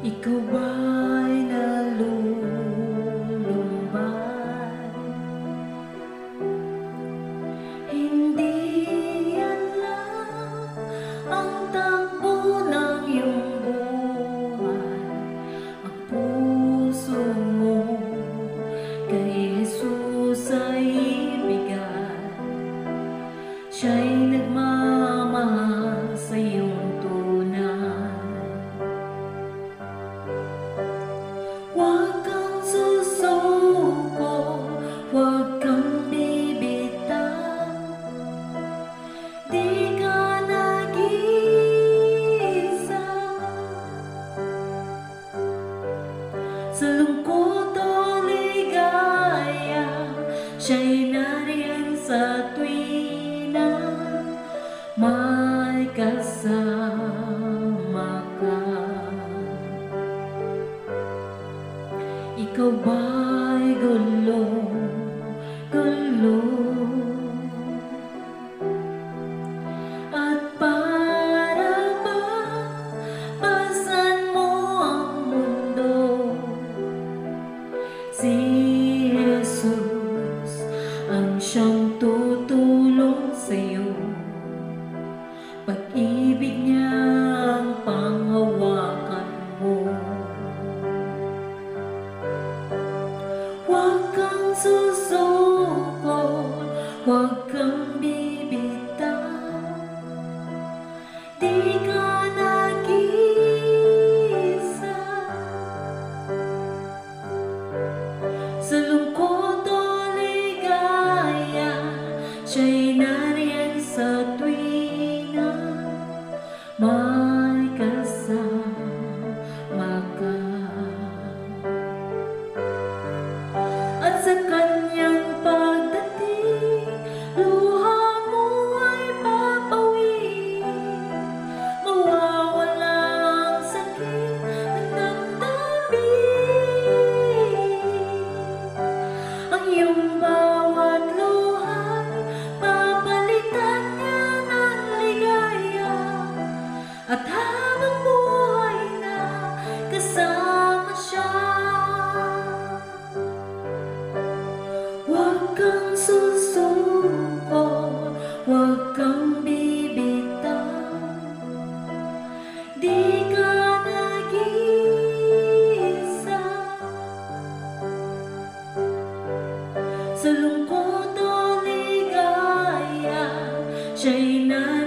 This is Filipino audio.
Ikaw ba'y nalulumbay? Hindi yan ang takbo ng iyong buhay Ang puso mo kay Jesus ay ibigay Siya'y nagmamahal Siya'y nariyan sa tuwina May kasama ka ikaw ba'y gulo, gulo? susuko Huwag kang bibitaw. Di sa lungkot o ligaya, siya'y nai